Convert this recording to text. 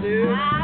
dude.